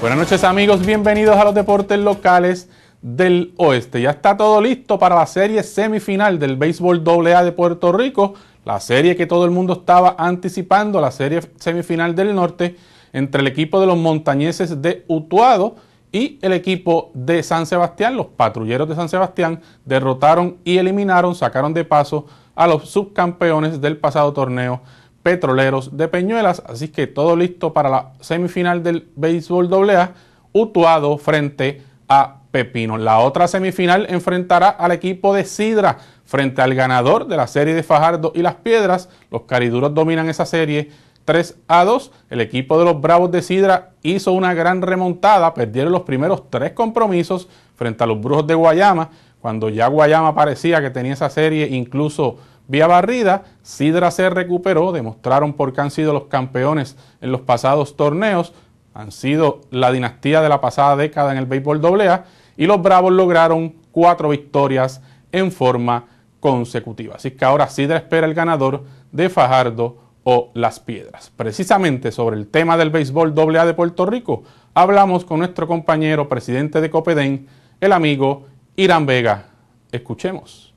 Buenas noches amigos, bienvenidos a los deportes locales del oeste. Ya está todo listo para la serie semifinal del béisbol AA de Puerto Rico, la serie que todo el mundo estaba anticipando, la serie semifinal del norte entre el equipo de los montañeses de Utuado y el equipo de San Sebastián. Los patrulleros de San Sebastián derrotaron y eliminaron, sacaron de paso a los subcampeones del pasado torneo Petroleros de Peñuelas. Así que todo listo para la semifinal del béisbol AA, Utuado frente a Pepino. La otra semifinal enfrentará al equipo de Sidra frente al ganador de la serie de Fajardo y Las Piedras. Los cariduros dominan esa serie 3 a 2. El equipo de los Bravos de Sidra hizo una gran remontada, perdieron los primeros tres compromisos frente a los Brujos de Guayama, cuando ya Guayama parecía que tenía esa serie incluso vía barrida, Sidra se recuperó, demostraron por qué han sido los campeones en los pasados torneos, han sido la dinastía de la pasada década en el béisbol AA y los Bravos lograron cuatro victorias en forma consecutiva. Así que ahora Sidra espera el ganador de Fajardo o Las Piedras. Precisamente sobre el tema del béisbol AA de Puerto Rico, hablamos con nuestro compañero presidente de Copedén, el amigo Irán Vega. Escuchemos.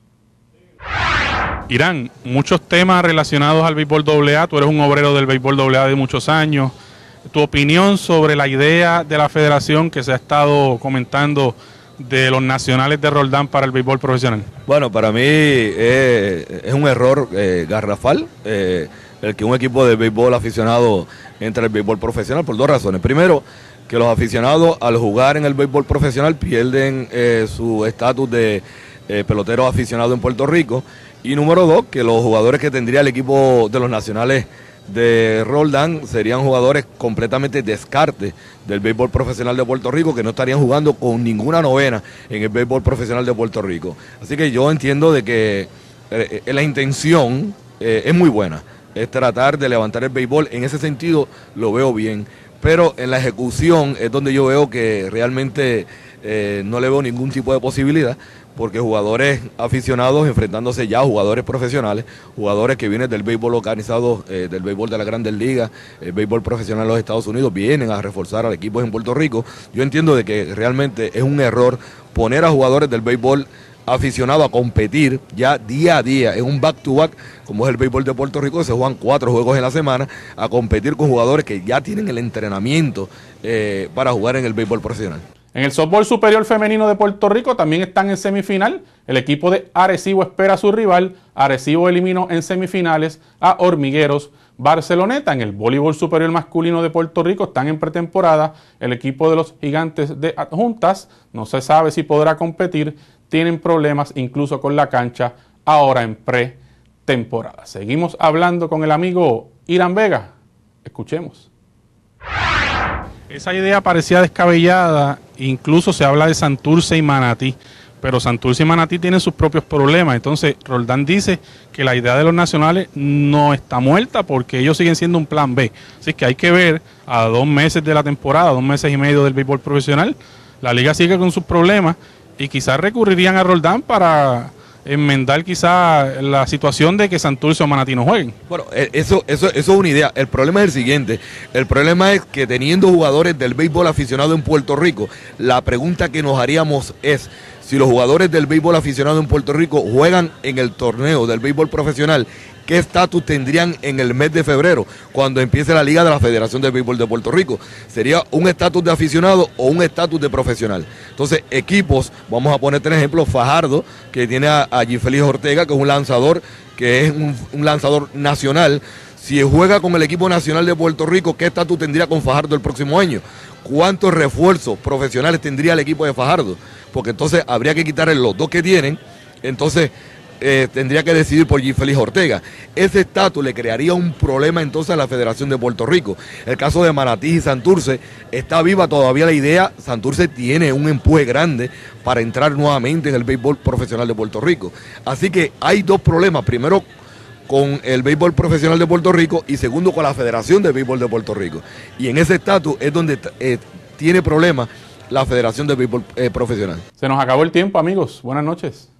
Irán, muchos temas relacionados al béisbol AA, tú eres un obrero del béisbol AA de muchos años. Tu opinión sobre la idea de la federación que se ha estado comentando de los nacionales de Roldán para el béisbol profesional? Bueno, para mí eh, es un error eh, garrafal. Eh, el que un equipo de béisbol aficionado entre el béisbol profesional por dos razones. Primero, que los aficionados al jugar en el béisbol profesional pierden eh, su estatus de eh, pelotero aficionado en Puerto Rico. Y número dos, que los jugadores que tendría el equipo de los nacionales de Roldán serían jugadores completamente descarte del béisbol profesional de Puerto Rico que no estarían jugando con ninguna novena en el béisbol profesional de Puerto Rico. Así que yo entiendo de que eh, la intención es muy buena es tratar de levantar el béisbol. En ese sentido lo veo bien. Pero en la ejecución es donde yo veo que realmente eh, no le veo ningún tipo de posibilidad, porque jugadores aficionados enfrentándose ya a jugadores profesionales, jugadores que vienen del béisbol organizado, eh, del béisbol de la Grandes Ligas, el béisbol profesional de los Estados Unidos, vienen a reforzar al equipo en Puerto Rico. Yo entiendo de que realmente es un error poner a jugadores del béisbol aficionado a competir ya día a día en un back-to-back, como es el béisbol de Puerto Rico, se juegan cuatro juegos en la semana, a competir con jugadores que ya tienen el entrenamiento eh, para jugar en el béisbol profesional. En el softball superior femenino de Puerto Rico también están en semifinal. El equipo de Arecibo espera a su rival. Arecibo eliminó en semifinales a Hormigueros Barceloneta. En el voleibol superior masculino de Puerto Rico están en pretemporada. El equipo de los gigantes de Adjuntas no se sabe si podrá competir tienen problemas incluso con la cancha ahora en pretemporada. Seguimos hablando con el amigo Irán Vega. Escuchemos. Esa idea parecía descabellada, incluso se habla de Santurce y Manatí, pero Santurce y Manatí tienen sus propios problemas. Entonces, Roldán dice que la idea de los nacionales no está muerta porque ellos siguen siendo un plan B. Así que hay que ver a dos meses de la temporada, dos meses y medio del béisbol profesional, la liga sigue con sus problemas y quizás recurrirían a Roldán para enmendar quizá la situación de que Santurce o Manatí no jueguen. Bueno, eh, eso, eso, eso es una idea. El problema es el siguiente. El problema es que teniendo jugadores del béisbol aficionado en Puerto Rico, la pregunta que nos haríamos es si los jugadores del béisbol aficionado en Puerto Rico juegan en el torneo del béisbol profesional ¿qué estatus tendrían en el mes de febrero cuando empiece la liga de la Federación de Béisbol de Puerto Rico? ¿Sería un estatus de aficionado o un estatus de profesional? Entonces, equipos, vamos a ponerte el ejemplo, Fajardo, que tiene a, a Félix Ortega, que es un lanzador, que es un, lanzador nacional. Si juega con el equipo nacional de Puerto Rico, ¿qué estatus tendría con Fajardo el próximo año? ¿Cuántos refuerzos profesionales tendría el equipo de Fajardo? Porque entonces habría que quitarle los dos que tienen. Entonces, eh, tendría que decidir por G. Félix Ortega. Ese estatus le crearía un problema entonces a la Federación de Puerto Rico. El caso de Manatí y Santurce está viva todavía la idea. Santurce tiene un empuje grande para entrar nuevamente en el béisbol profesional de Puerto Rico. Así que hay dos problemas. Primero, con el béisbol profesional de Puerto Rico y segundo con la Federación de Béisbol de Puerto Rico. Y en ese estatus es donde eh, tiene problemas la Federación de Béisbol eh, Profesional. Se nos acabó el tiempo, amigos. Buenas noches.